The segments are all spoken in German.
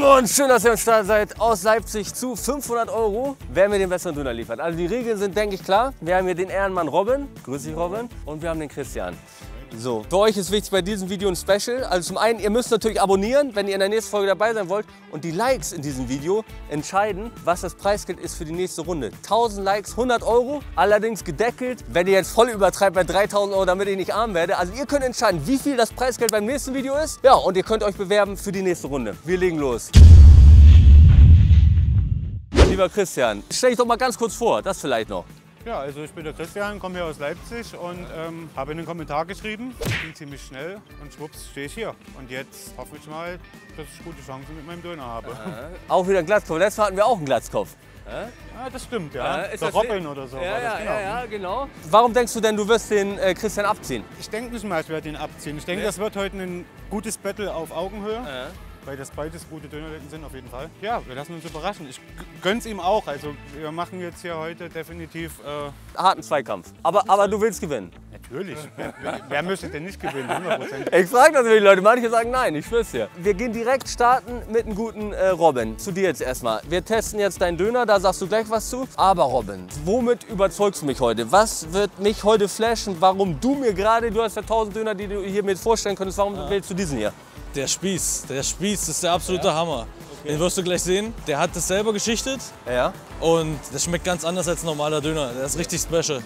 Und schön, dass ihr am Start seid. Aus Leipzig zu 500 Euro, wer mir den besseren Döner liefert. Also die Regeln sind, denke ich, klar. Wir haben hier den Ehrenmann Robin. Grüß dich, Robin. Und wir haben den Christian. So, für euch ist wichtig bei diesem Video ein Special. Also zum einen, ihr müsst natürlich abonnieren, wenn ihr in der nächsten Folge dabei sein wollt. Und die Likes in diesem Video entscheiden, was das Preisgeld ist für die nächste Runde. 1000 Likes, 100 Euro, allerdings gedeckelt. Wenn ihr jetzt voll übertreibt bei 3000 Euro, damit ich nicht arm werde. Also ihr könnt entscheiden, wie viel das Preisgeld beim nächsten Video ist. Ja, und ihr könnt euch bewerben für die nächste Runde. Wir legen los. Lieber Christian, stell dich doch mal ganz kurz vor, das vielleicht noch. Ja, also ich bin der Christian, komme hier aus Leipzig und ähm, habe einen Kommentar geschrieben. Ging ziemlich schnell und schwupps stehe ich hier. Und jetzt hoffe ich mal, dass ich gute Chancen mit meinem Döner habe. Auch wieder ein Glatzkopf. Letztes Mal hatten wir auch einen Glatzkopf. Ja, das stimmt, ja. Äh, das Robin oder so. Ja, war das, ja, genau. ja, genau. Warum denkst du denn, du wirst den äh, Christian abziehen? Ich denke nicht mal, ich werde ihn abziehen. Ich denke, Nee? das wird heute ein gutes Battle auf Augenhöhe. Weil das beides gute Dönerläden sind auf jeden Fall. Ja, wir lassen uns überraschen. Ich gönn's ihm auch. Also wir machen jetzt hier heute definitiv... Äh, Harten Zweikampf. Aber, aber du willst gewinnen. natürlich. wer, wer- müsste denn nicht gewinnen? 100%. Ich frage das die Leute. Manche sagen nein, ich schwör's dir. Wir gehen direkt starten mit einem guten äh, Robin. Zu dir jetzt erstmal. Wir testen jetzt deinen Döner, da sagst du gleich was zu. Aber Robin, womit überzeugst du mich heute? Was wird mich heute flashen? Warum du mir gerade, du hast ja 1000 Döner, die du hier mit vorstellen könntest, warum wählst du diesen hier? Der Spieß, der Spieß ist der absolute Hammer. Den wirst du gleich sehen. Der hat das selber geschichtet Ja. und das schmeckt ganz anders als ein normaler Döner. Der ist richtig special.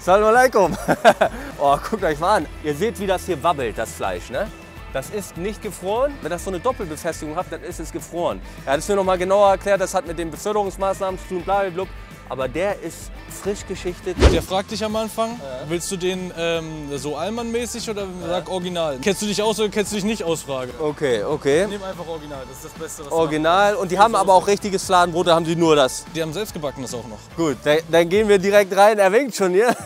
Salam alaikum. oh, guckt euch mal an. Ihr seht, wie das hier wabbelt, das Fleisch, ne? Das ist nicht gefroren. Wenn das so eine Doppelbefestigung hat, dann ist es gefroren. Er hat es mir noch mal genauer erklärt, das hat mit den Beförderungsmaßnahmen zu tun, blablabla. Aber der ist frisch geschichtet. Der fragt dich am Anfang, willst du den ähm, so Allmann-mäßig oder sag original? Kennst du dich aus oder kennst du dich nicht aus? Frage. Okay, okay. Nimm einfach original, das ist das Beste, was Original. Und die haben aber auch richtiges Fladenbrot, da haben die nur das. Die haben selbstgebackenes auch noch. Gut, dann, dann gehen wir direkt rein. Er winkt schon hier.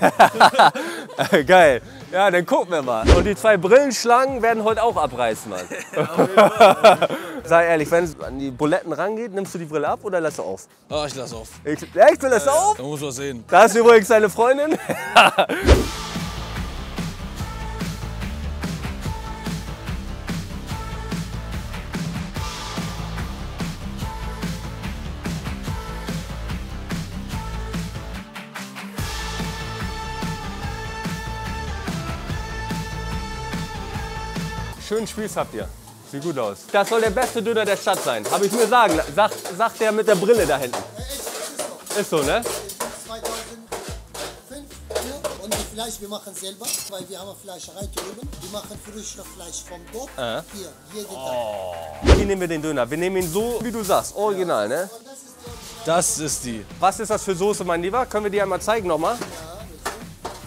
Geil. Ja, dann gucken wir mal. Und die zwei Brillenschlangen werden heute auch abreißen, Mann. Sei ehrlich, wenn es an die Buletten rangeht, nimmst du die Brille ab oder lässt du auf? Ah, ich lass auf. Ich, echt, du lässt auf? Da muss man sehen. Da ist übrigens deine Freundin. Schönen Spieß habt ihr. Sieht gut aus. Das soll der beste Döner der Stadt sein. Habe ich mir sagen. Sagt, sagt der mit der Brille da hinten. Ist so, ne? 2005 hier und die Fleisch, wir machen selber, weil wir haben Fleischerei drüben. Wir machen frisches Fleisch vom Dorf hier, jeden Tag. Wie nehmen wir den Döner? Wir nehmen ihn so, wie du sagst, original, ne? Das ist die. Was ist das für Soße, mein Lieber? Können wir die einmal zeigen nochmal?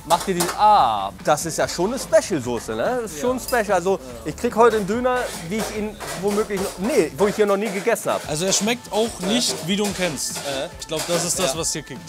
Macht ihr die. Ah, das ist ja schon eine Special-Soße, ne? Das ist schon special. Also, ich krieg heute einen Döner, wie ich ihn womöglich. Nee, wo ich hier noch nie gegessen habe. Also er schmeckt auch nicht, wie du ihn kennst. Ich glaube, das ist das, was hier kickt.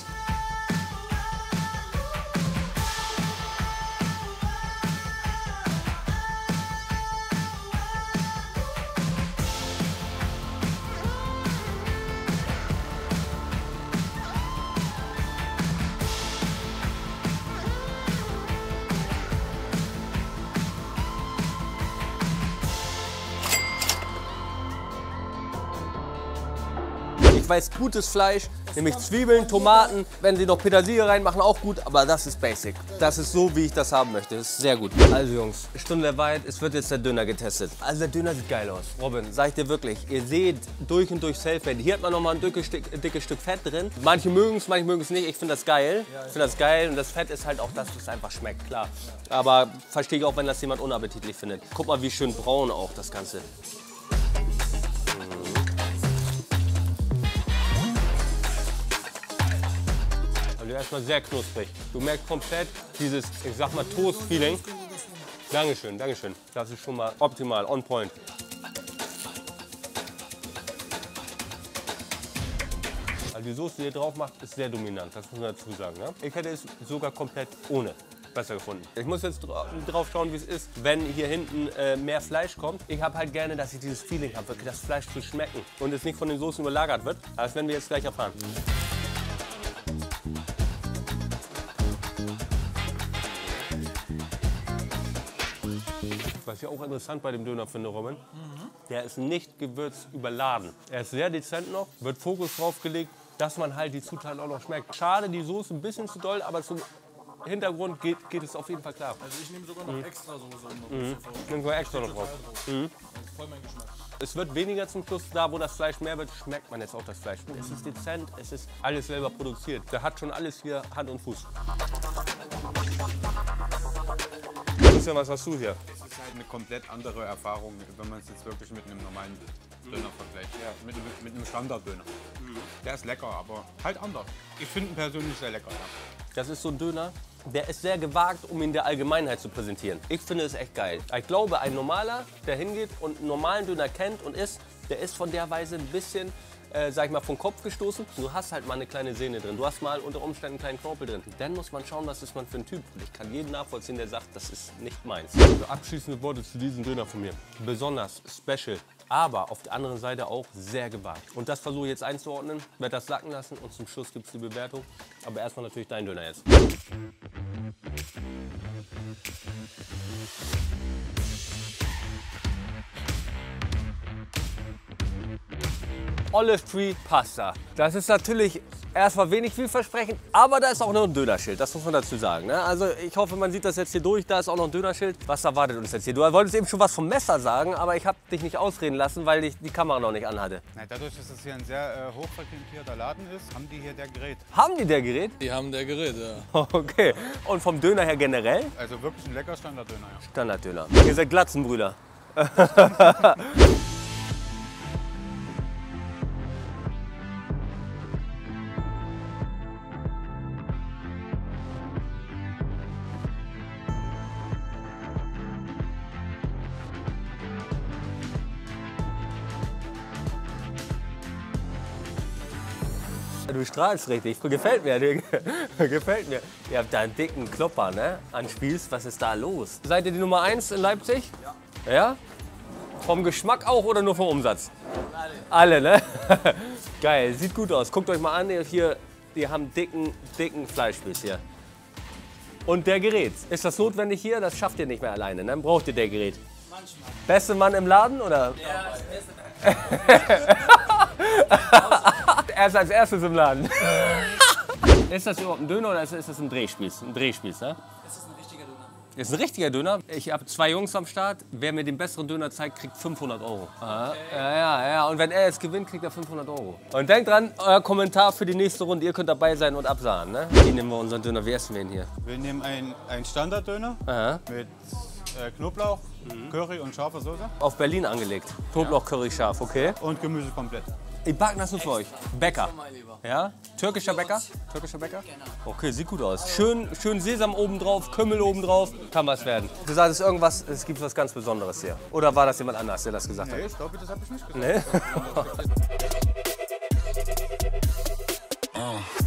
Ich weiß, gutes Fleisch, nämlich Zwiebeln, Tomaten, wenn sie noch Petersilie reinmachen, auch gut, aber das ist basic. Das ist so, wie ich das haben möchte. Das ist sehr gut. Also Jungs, Stunde weit, es wird jetzt der Döner getestet. Also der Döner sieht geil aus. Robin, sag ich dir wirklich, ihr seht durch und durch Selfie. Hier hat man noch mal ein dickes Stück, dickes Stück Fett drin. Manche mögen es, manche mögen es nicht. Ich finde das geil. Ich finde das geil und das Fett ist halt auch das, was einfach schmeckt, klar. Aber verstehe ich auch, wenn das jemand unappetitlich findet. Guck mal, wie schön braun auch das Ganze. Erstmal sehr knusprig. Du merkst komplett dieses, ich sag mal, Toast-Feeling. Dankeschön, Dankeschön. Das ist schon mal optimal, on point. Also die Soße, die ihr drauf macht, ist sehr dominant, das muss man dazu sagen. Ne? Ich hätte es sogar komplett ohne. besser gefunden. Ich muss jetzt dra drauf schauen, wie es ist, wenn hier hinten äh, mehr Fleisch kommt. Ich habe halt gerne, dass ich dieses Feeling habe, wirklich das Fleisch zu schmecken und es nicht von den Soßen überlagert wird. Das werden wir jetzt gleich erfahren. Was ich auch interessant bei dem Döner finde, Robin, der ist nicht gewürzt überladen. Er ist sehr dezent noch, wird Fokus drauf gelegt, dass man halt die Zutaten auch noch schmeckt. Schade, die Soße ein bisschen zu doll, aber zum Hintergrund geht, geht es auf jeden Fall klar. Also ich nehme sogar noch extra Soße. Um noch Nimm mal extra noch drauf. Voll mein Geschmack. Es wird weniger zum Schluss, da wo das Fleisch mehr wird, schmeckt man jetzt auch das Fleisch. Es ist dezent, es ist alles selber produziert. Der hat schon alles hier Hand und Fuß. Christian, was hast du hier? Ist halt eine komplett andere Erfahrung, wenn man es jetzt wirklich mit einem normalen Döner vergleicht. Ja, mit, einem- mit einem Standarddöner. Der ist lecker, aber halt anders. Ich finde ihn persönlich sehr lecker. Ja. Das ist so ein Döner, der ist sehr gewagt, um ihn der Allgemeinheit zu präsentieren. Ich finde es echt geil. Ich glaube, ein Normaler, der hingeht und einen normalen Döner kennt und isst, der ist von der Weise ein bisschen, äh, sag ich mal, vom Kopf gestoßen. Du hast halt mal eine kleine Sehne drin. Du hast mal unter Umständen einen kleinen Knorpel drin. Dann muss man schauen, was ist man für ein Typ. Und ich kann jeden nachvollziehen, der sagt, das ist nicht meins. Also abschließende Worte zu diesem Döner von mir. Besonders special. Aber auf der anderen Seite auch sehr gewagt. Und das versuche ich jetzt einzuordnen, werde das sacken lassen und zum Schluss gibt es die Bewertung. Aber erstmal natürlich dein Döner jetzt. Olive Tree Pasta. Das ist natürlich erstmal wenig vielversprechend, aber da ist auch noch ein Dönerschild, das muss man dazu sagen. Ne? Also ich hoffe, man sieht das jetzt hier durch, da ist auch noch ein Dönerschild. Was erwartet uns jetzt hier? Du wolltest eben schon was vom Messer sagen, aber ich habe dich nicht ausreden lassen, weil ich die Kamera noch nicht anhatte. Na, dadurch, dass es hier ein sehr äh, hochfrequentierter Laden ist, haben die hier der Gerät. Haben die der Gerät? Die haben der Gerät, ja. Okay. Und vom Döner her generell? Also wirklich ein lecker Standarddöner. Ja. Standarddöner. Ihr seid Glatzenbrüder. Du strahlst richtig. Gefällt mir. Digga. Gefällt mir. Ihr habt da einen dicken Klopper, ne? An Spieß. Was ist da los? Seid ihr die Nummer 1 in Leipzig? Ja. Ja? Vom Geschmack auch oder nur vom Umsatz? Alle. Alle, ne? Geil. Sieht gut aus. Guckt euch mal an. ihr Hier, die haben dicken, dicken Fleischspieß hier. Und der Gerät. Ist das notwendig hier? Das schafft ihr nicht mehr alleine, ne? Braucht ihr der Gerät? Manchmal. Beste Mann im Laden oder? Er ist als erstes im Laden. ist das überhaupt ein Döner oder ist, ist das ein Drehspieß? Ein Drehspieß, ne? Es ist ein richtiger Döner. Ist ein richtiger Döner. Ich habe zwei Jungs am Start. Wer mir den besseren Döner zeigt, kriegt 500 Euro. Aha. Ja, ja, ja. Und wenn er jetzt gewinnt, kriegt er 500 Euro. Und denkt dran, euer Kommentar für die nächste Runde. Ihr könnt dabei sein und absahen, ne? Wie nehmen wir unseren Döner? Wie essen wir ihn hier? Wir nehmen einen, Standarddöner Aha. mit äh, Knoblauch, Curry und scharfer Soße Auf Berlin angelegt. Knoblauch, Curry, scharf, okay? und Gemüse komplett. Ich backen das nur für euch. Bäcker. Ja? Türkischer Bäcker? Türkischer Bäcker? Okay, sieht gut aus. Schön, schön Sesam oben drauf, Kümmel oben drauf. Kann was werden. Du sagst, es, irgendwas, es gibt was ganz Besonderes hier. Oder war das jemand anders, der das gesagt Nee, ich glaube, das habe ich nicht gesagt. hat? Nee?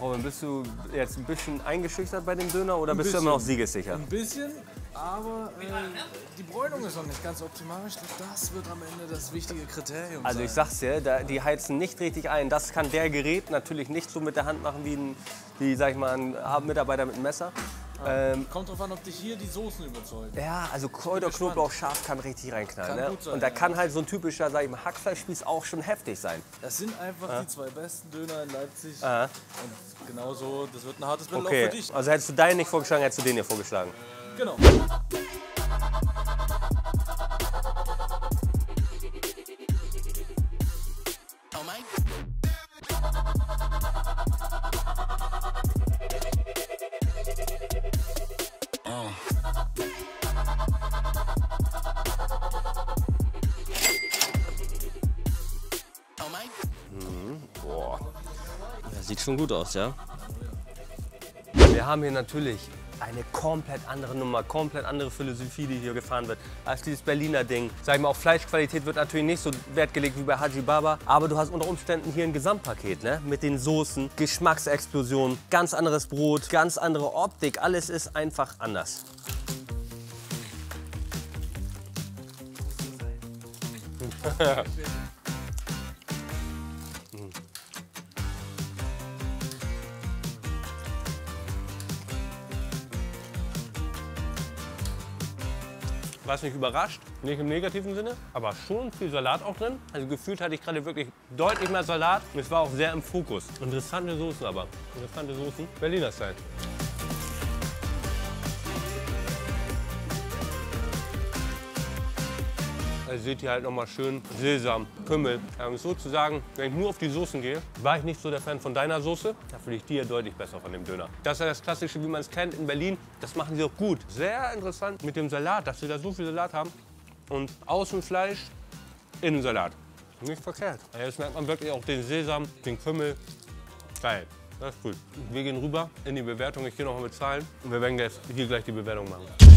Robin, bist du jetzt ein bisschen eingeschüchtert bei dem Döner oder bist du immer noch siegessicher? Ein bisschen, aber äh, die Bräunung ist noch nicht ganz optimal. Ich glaube, das wird am Ende das wichtige Kriterium Also ich sag's dir, da, die heizen nicht richtig ein. Das kann der Gerät natürlich nicht so mit der Hand machen wie ein, wie, sag ich mal, ein Mitarbeiter mit einem Messer. Ähm, Kommt drauf an, ob dich hier die Soßen überzeugen. ja, also Kräuter, Knoblauch, scharf kann richtig reinknallen. Kann ne? sein, Und da ja. kann halt so ein typischer, sag ich mal, Hackfleischspieß auch schon heftig sein. Das sind einfach die zwei besten Döner in Leipzig. Aha. Und genauso, das wird ein hartes Battle auch Okay, für dich. also hättest du deinen nicht vorgeschlagen, hättest du den hier vorgeschlagen. Genau. Schon gut aus, ja? Wir haben hier natürlich eine komplett andere Nummer, komplett andere Philosophie, die hier gefahren wird, als dieses Berliner Ding. Sag ich mal, auf Fleischqualität wird natürlich nicht so Wert gelegt wie bei Haji Baba, aber du hast unter Umständen hier ein Gesamtpaket, ne? Mit den Soßen, Geschmacksexplosion, ganz anderes Brot, ganz andere Optik, alles ist einfach anders. Was mich überrascht, nicht im negativen Sinne, aber schon viel Salat auch drin. Also gefühlt hatte ich gerade wirklich deutlich mehr Salat. Es war auch sehr im Fokus. Interessante Soßen aber. Interessante Soßen. Berliner Style. Also seht ihr halt nochmal schön Sesam, Kümmel. Ähm, sozusagen, wenn ich nur auf die Soßen gehe, war ich nicht so der Fan von deiner Soße. Da finde ich die hier deutlich besser von dem Döner. Das ist ja das Klassische, wie man es kennt in Berlin. Das machen sie auch gut. Sehr interessant mit dem Salat, dass sie da so viel Salat haben. Und Außenfleisch, Innensalat. Nicht verkehrt. Jetzt merkt man wirklich auch den Sesam, den Kümmel. Geil. Das ist gut. Wir gehen rüber in die Bewertung. Ich gehe noch mal bezahlen. Und wir werden jetzt hier gleich die Bewertung machen.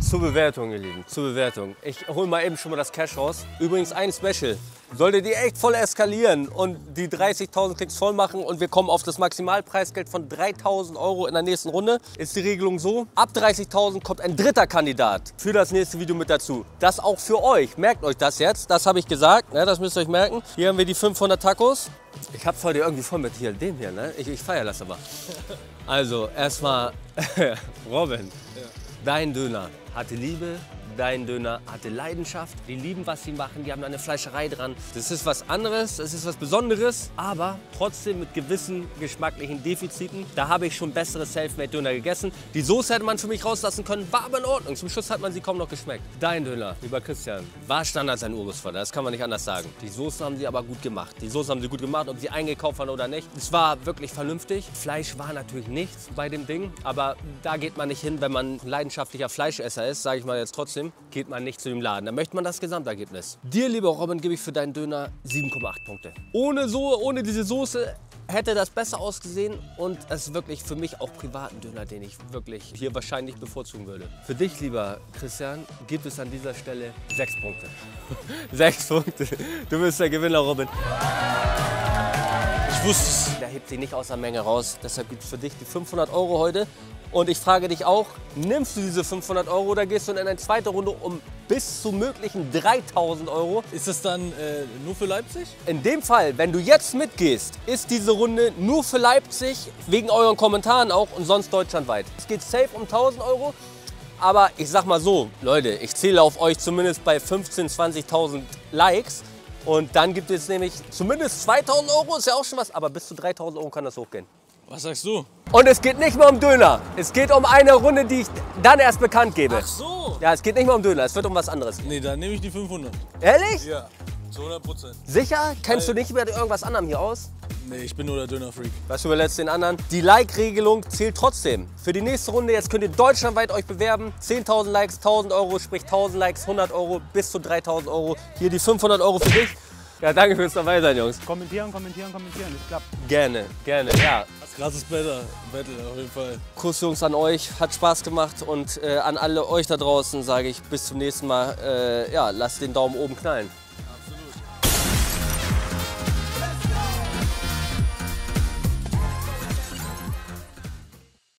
Zur Bewertung, ihr Lieben, zur Bewertung. Ich hole mal eben schon mal das Cash raus. Übrigens ein Special. Solltet ihr echt voll eskalieren und die 30.000 Klicks voll machen und wir kommen auf das Maximalpreisgeld von 3.000 Euro in der nächsten Runde, ist die Regelung so, ab 30.000 kommt ein dritter Kandidat für das nächste Video mit dazu. Das auch für euch. Merkt euch das jetzt, das habe ich gesagt, ne, das müsst ihr euch merken. Hier haben wir die 500 Tacos. Ich hab's heute irgendwie voll mit hier, dem hier, ne? Ich, ich feiere das aber. Also, erstmal Robin. Dein Döner hatte Liebe, dein Döner hatte Leidenschaft. Die lieben, was sie machen, die haben eine Fleischerei dran. Das ist was anderes, das ist was Besonderes, aber trotzdem mit gewissen geschmacklichen Defiziten. Da habe ich schon bessere Selfmade-Döner gegessen. Die Soße hätte man für mich rauslassen können, war aber in Ordnung. Zum Schluss hat man sie kaum noch geschmeckt. Dein Döner, lieber Christian, war Standard sein Urgroßvater, das kann man nicht anders sagen. Die Soßen haben sie aber gut gemacht. Die Soßen haben sie gut gemacht, ob sie eingekauft waren oder nicht. Es war wirklich vernünftig. Fleisch war natürlich nichts bei dem Ding, aber da geht man nicht hin, wenn man leidenschaftlicher Fleischesser ist, sage ich mal jetzt trotzdem, geht man nicht zu dem Laden. Da möchte man das Gesamtergebnis. Dir, lieber Robin, gebe ich für deinen Döner 7,8 Punkte. Ohne so, ohne diese Soße hätte das besser ausgesehen und es ist wirklich für mich auch privaten Döner, den ich wirklich hier wahrscheinlich bevorzugen würde. Für dich, lieber Christian, gibt es an dieser Stelle 6 Punkte. 6 Punkte. Du bist der Gewinner, Robin. Wusste es. Der hebt sich nicht aus der Menge raus. Deshalb gibt es für dich die 500 Euro heute. Und ich frage dich auch, nimmst du diese 500 Euro oder gehst du in eine zweite Runde um bis zu möglichen 3000 Euro? Ist das dann äh, nur für Leipzig? In dem Fall, wenn du jetzt mitgehst, ist diese Runde nur für Leipzig, wegen euren Kommentaren auch und sonst deutschlandweit. Es geht safe um 1000 Euro. Aber ich sag mal so, Leute, ich zähle auf euch zumindest bei 15.000, 20.000 Likes. Und dann gibt es nämlich zumindest 2000 Euro, ist ja auch schon was, aber bis zu 3000 Euro kann das hochgehen. Was sagst du? Und es geht nicht mehr um Döner. Es geht um eine Runde, die ich dann erst bekannt gebe. Ach so. Ja, es geht nicht mehr um Döner, es wird um was anderes. Nee, dann nehme ich die 500. Ehrlich? Ja, zu 100 Prozent. Sicher? Kennst du nicht mehr irgendwas anderem hier aus? Nee, ich bin nur der Döner-Freak. Was überlässt den anderen? Die Like-Regelung zählt trotzdem. Für die nächste Runde, jetzt könnt ihr deutschlandweit euch bewerben. 10.000 Likes, 1.000 Euro, sprich 1.000 Likes, 100 Euro, bis zu 3.000 Euro. Hier die 500 Euro für dich. Ja, danke fürs dabei sein, Jungs. Kommentieren, kommentieren, kommentieren. Das klappt. Gerne, gerne, ja. Krasses Battle, Battle auf jeden Fall. Kuss, Jungs, an euch. Hat Spaß gemacht. Und äh, an alle euch da draußen sage ich bis zum nächsten Mal. Äh, ja, lasst den Daumen oben knallen.